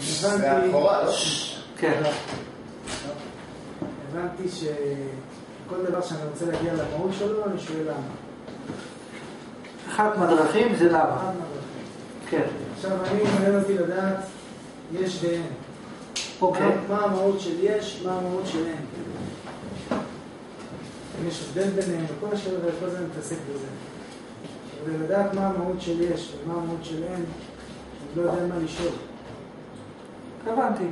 הבנתי, לא? כן. הבנתי שכל דבר שאני רוצה להגיע למהות שלו, אני שואל למה. אחת מהדרכים זה למה. אחד מהדרכים. כן. עכשיו אני מעניין אותי לדעת, יש ואין. אוקיי. מה- מה המהות של יש, מה המהות של אין. אם יש הבדל ביניהם, וכל השאלות האלה, כל זה מתעסק בזה. אבל לדעת מה המהות של יש ומה המהות של אין, אני לא יודע מה לשאול. הבנתי.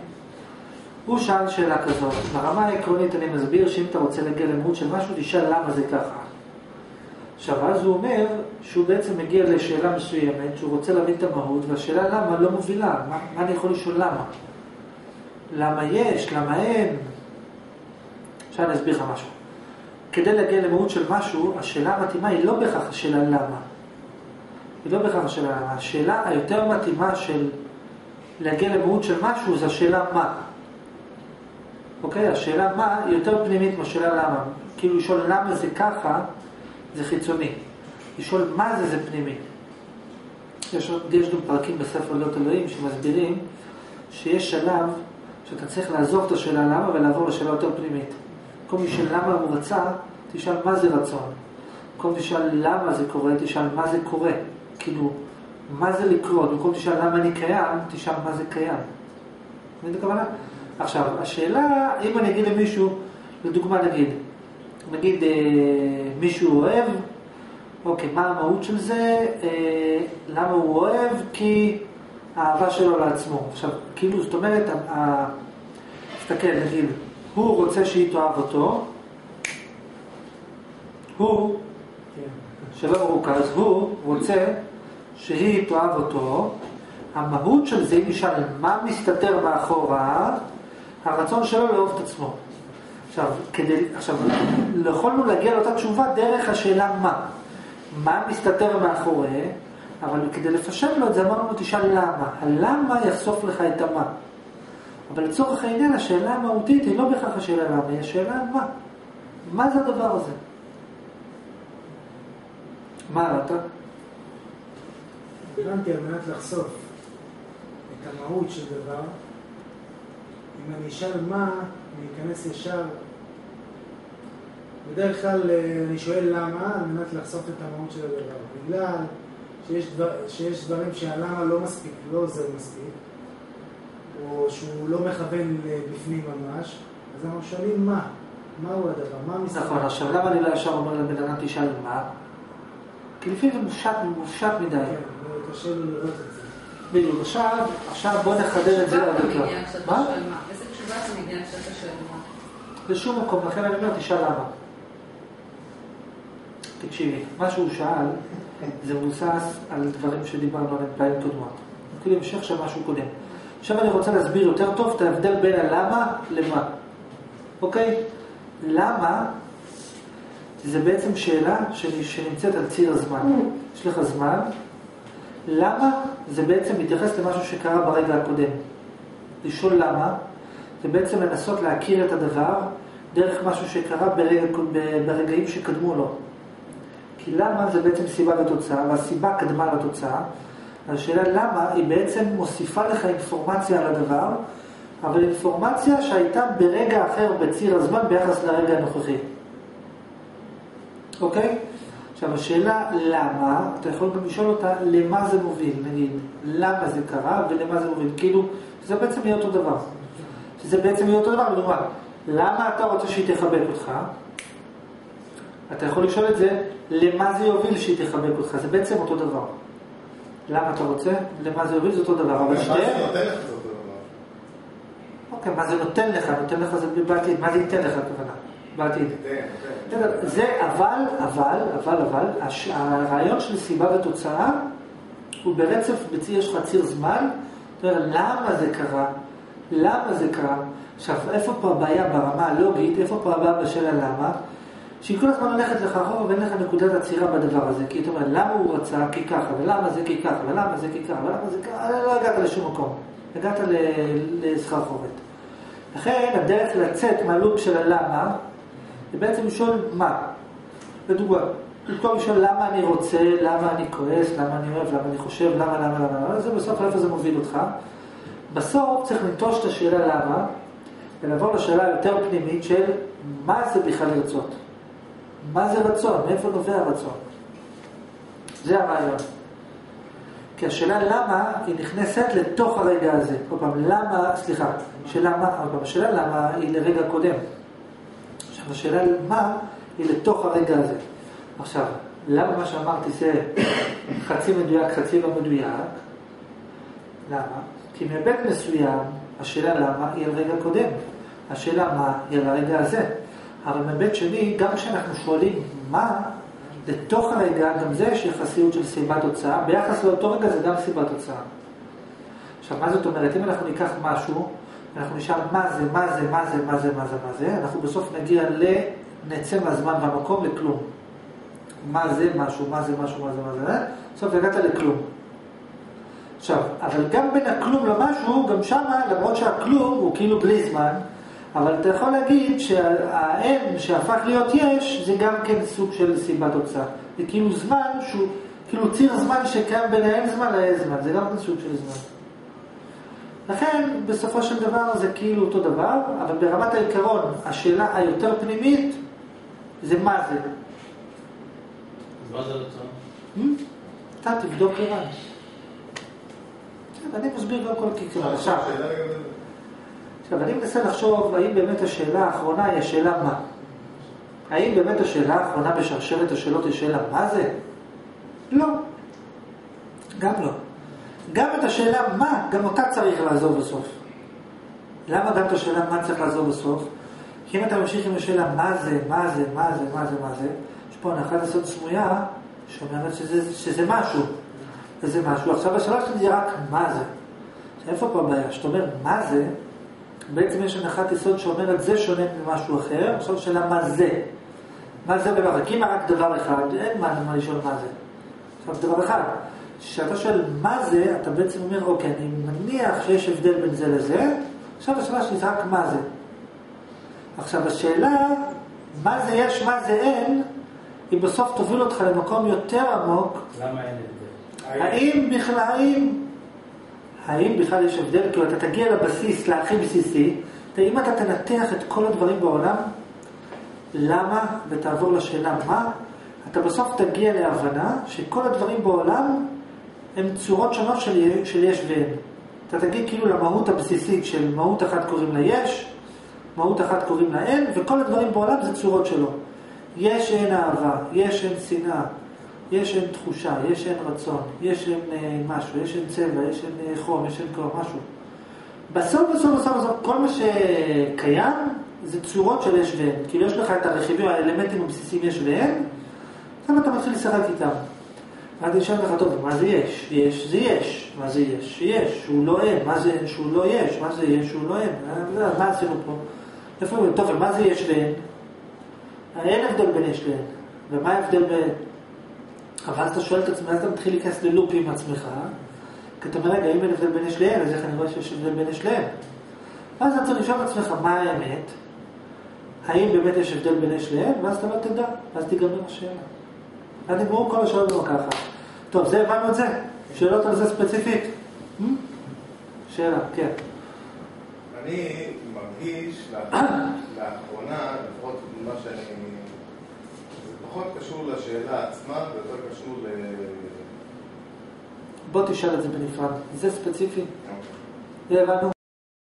הוא שאל שאלה כזאת, ברמה העקרונית אני מסביר שאם אתה רוצה להגיע למהות של משהו, תשאל למה זה ככה. עכשיו, אז הוא אומר שהוא בעצם מגיע לשאלה מסוימת, שהוא רוצה להבין את המהות, והשאלה למה לא מובילה. מה, מה אני יכול לשאול למה? למה יש, למה אין? עכשיו אני אסביר לך משהו. כדי להגיע למהות של משהו, השאלה המתאימה היא לא בהכרח השאלה למה. היא לא בהכרח השאלה למה. השאלה היותר מתאימה של להגיע למהות של משהו זה השאלה מה. אוקיי? השאלה מה היא יותר פנימית מהשאלה למה. כאילו לשאול למה זה ככה, זה חיצוני. לשאול מה זה, זה פנימי. יש, יש גם פרקים בספר להיות אלוהים שמסבירים שיש שלב שאתה צריך לעזוב את השאלה למה ולעבור לשאלה יותר פנימית. במקום לשאול למה הוא רצה, תשאל מה זה רצון. במקום תשאל למה זה קורה, תשאל מה זה קורה. כאילו, מה זה לקרות? במקום תשאל למה אני קיים, תשאל מה זה קיים. מבין את הכוונה? עכשיו, השאלה, אם אני אגיד למישהו, לדוגמה נגיד, נגיד אה, מישהו אוהב, אוקיי, מה המהות של זה? אה, למה הוא אוהב? כי האהבה שלו לעצמו. עכשיו, כאילו, זאת אומרת, ה- תסתכל, נגיד, הוא רוצה שהיא תאהב אותו, הוא. שלא מרוכז, הוא רוצה שהיא תאהב אותו, המהות של זה, אם נשאל מה מסתתר מאחורה, הרצון שלו לאהוב את עצמו. עכשיו, כדי, עכשיו, לא יכולנו להגיע לאותה תשובה דרך השאלה מה. מה מסתתר מאחורי, אבל כדי לפשט לו את זה אמרנו תשאל למה. הלמה יחשוף לך את המה. אבל לצורך העניין השאלה המהותית היא לא בהכרח השאלה למה, היא השאלה מה. מה זה הדבר הזה? מה אמרת? הבנתי על מנת לחשוף את המהות של דבר, אם אני אשאל מה, אני אכנס ישר. בדרך כלל אה, אני שואל למה, על מנת לחשוף את המהות של הדבר. בגלל שיש, דבר, שיש דברים שהלמה לא מספיק, לא עוזר מספיק, או שהוא לא מכוון בפנים ממש, אז אנחנו שואלים מה, מהו הדבר, מה מסתכל. נכון, עכשיו למה אני לא ישר אומר לבן אדם תשאל מה? כי לפעמים זה מופשט, מופשט מדי. כן, קשה לי לראות את זה. בדיוק, עכשיו, עכשיו בוא נחדד את זה יותר. מה? איזה תשובה זה מגיע כשאתה שואל מה? בשום מקום, לכן אני אומר, תשאל למה. תקשיבי, מה שהוא שאל, זה מבוסס על דברים שדיברנו עליהם פעמים קודמות. כאילו המשך של משהו קודם. עכשיו אני רוצה להסביר יותר טוב את ההבדל בין הלמה למה. אוקיי? למה זה בעצם שאלה שנמצאת על ציר הזמן. יש לך זמן, למה זה בעצם מתייחס למשהו שקרה ברגע הקודם. לשאול למה, זה בעצם לנסות להכיר את הדבר דרך משהו שקרה ברגע, ברגעים שקדמו לו. כי למה זה בעצם סיבה ותוצאה, והסיבה קדמה לתוצאה. השאלה למה היא בעצם מוסיפה לך אינפורמציה על הדבר, אבל אינפורמציה שהייתה ברגע אחר בציר הזמן ביחס לרגע הנוכחי. אוקיי? עכשיו השאלה למה, אתה יכול גם לשאול אותה למה זה מוביל, נגיד, למה זה קרה ולמה זה מוביל, כאילו, זה בעצם יהיה אותו דבר. שזה בעצם יהיה אותו דבר, לדוגמה, למה אתה רוצה שהיא תחבק אותך? אתה יכול לשאול את זה, למה זה יוביל שהיא תחבק אותך? זה בעצם אותו דבר. למה אתה רוצה? למה זה יוביל? זה אותו דבר. אבל שניהם... אוקיי, מה זה נותן לך? נותן לך זה בעתיד. מה זה ייתן לך הכוונה? בעתיד. זה אבל, אבל, אבל, אבל, הרעיון של סיבה ותוצאה הוא ברצף, יש לך ציר זמן, למה זה קרה? למה זה קרה? עכשיו, איפה פה הבעיה ברמה הלוגית, איפה פה הבעיה בשאלה למה? שהיא כל הזמן הולכת לך אחורה ואין לך נקודת עצירה בדבר הזה, כי אתה אומר, למה הוא רצה? כי ככה, ולמה זה כי ככה, ולמה זה כי ככה, ולמה זה ככה, לא הגעת לשום מקום, הגעת לסחרחורת. לכן הדרך לצאת מהלופ של הלמה, זה בעצם לשאול מה. לדוגמה, במקום לשאול למה אני רוצה, למה אני כועס, למה אני אוהב, למה אני חושב, למה, למה, למה, למה, זה בסוף איפה זה מוביל אותך. בסוף צריך לנטוש את השאלה למה, ולעבור לשאלה היותר פנימית של מה זה בכלל לרצות. מה זה רצון? מאיפה נובע הרצון? זה הרעיון. כי השאלה למה היא נכנסת לתוך הרגע הזה. כל פעם, למה, סליחה, שאלה מה, השאלה למה היא לרגע קודם. עכשיו, השאלה מה היא לתוך הרגע הזה. עכשיו, למה מה שאמרתי זה חצי מדויק, חצי לא מדויק? למה? כי מהיבט מסוים, השאלה למה היא על רגע קודם. השאלה מה היא על הרגע הזה. אבל מהיבט שני, גם כשאנחנו שואלים מה, לתוך הרגע, גם זה יש יחסיות של סיבה תוצאה, ביחס לאותו רגע זה גם סיבה תוצאה. עכשיו, מה זאת אומרת? אם אנחנו ניקח משהו, אנחנו נשאל מה זה, מה זה, מה זה, מה זה, מה זה, מה זה, אנחנו בסוף נגיע ל... נצא מהזמן והמקום לכלום. מה זה משהו, מה זה משהו, מה זה, מה זה, בסוף הגעת לכלום. עכשיו, אבל גם בין הכלום למשהו, גם שמה, למרות שהכלום הוא כאילו בלי זמן, אבל אתה יכול להגיד שהאין שהפך להיות יש, זה גם כן סוג של סיבה תוצאה. זה כאילו זמן שהוא, כאילו ציר זמן שקיים בין האין זמן לאין זמן, זה גם כן סוג של זמן. לכן, בסופו של דבר זה כאילו אותו דבר, אבל ברמת העיקרון, השאלה היותר פנימית, זה מה זה. מה זה רצון? Hmm? אתה תבדוק לבד. אני מסביר גם כל. עכשיו, לגבי זה. עכשיו, אני מנסה לחשוב האם באמת השאלה האחרונה היא השאלה מה. האם באמת השאלה האחרונה בשרשרת השאלות היא שאלה מה זה? לא. גם לא. גם את השאלה מה, גם אותה צריך לעזוב בסוף. למה גם את השאלה מה צריך לעזוב בסוף? כי אם אתה ממשיך עם השאלה מה זה, מה זה, מה זה, מה זה, מה זה, יש פה הנחת יסוד סמויה שאומרת שזה, שזה משהו. וזה משהו. עכשיו השאלה שלי זה רק מה זה. איפה פה הבעיה? כשאתה אומר מה זה, בעצם יש הנחת יסוד שאומרת זה שונה ממשהו אחר, עכשיו שאלה מה זה. מה זה דבר? כי אם רק דבר אחד, אין מה, מה לשאול מה זה. עכשיו דבר אחד, כשאתה שואל מה זה, אתה בעצם אומר, אוקיי, אני מניח שיש הבדל בין זה לזה, עכשיו השאלה שלי זה רק מה זה. עכשיו השאלה, מה זה יש, מה זה אין, היא בסוף תוביל אותך למקום יותר עמוק, למה אין הבדל? האם בכלל, האם, האם בכלל יש הבדל? כאילו אתה תגיע לבסיס, להכי בסיסי, ואם אתה תנתח את כל הדברים בעולם, למה, ותעבור לשאלה מה, אתה בסוף תגיע להבנה שכל הדברים בעולם הם צורות שונות של, של יש ואין. אתה תגיע כאילו למהות הבסיסית של מהות אחת קוראים לה יש, מהות אחת קוראים לה אין, וכל הדברים בעולם זה צורות שלו. יש אין אהבה, יש אין שנאה, יש אין תחושה, יש אין רצון, יש אין אה, משהו, יש אין צבע, יש אין אה, חום, יש אין כוח, משהו. בסוף, בסוף, בסוף, בסוף, כל מה שקיים זה צורות של יש ואין. כאילו יש לך את הרכיבים, האלמנטים הבסיסיים יש ואין, עכשיו אתה מתחיל לשחק איתם. ואז נשאל לך, טוב, מה זה יש? יש זה יש. מה זה יש? יש. שהוא לא אין. מה זה אין? שהוא לא יש. מה זה יש? שהוא לא אין. אה, מה עשינו פה? איפה אומרים? טוב, ומה זה יש ואין? אין הבדל בין יש לאין. ומה ההבדל בין... אבל אז אתה שואל את עצמך, אז אתה מתחיל להיכנס ללופ עם עצמך, כי אתה אומר, רגע, אם אין הבדל בין יש לאין, אז איך אני רואה שיש הבדל בין יש לאין? ואז אתה צריך לשאול את עצמך, מה האמת? האם באמת יש הבדל בין יש לאין? ואז אתה לא תדע, ואז תיגמר השאלה. אז נגמרו כל השאלות גם ככה. טוב, זה הבנו את זה? שאלות על זה ספציפית? Hmm? שאלה, כן. אני מרגיש לאחרונה, לפחות ממה שאני... זה פחות קשור לשאלה עצמה ויותר קשור ל... בוא תשאל את זה בנפרד. זה ספציפי? זה הבנו?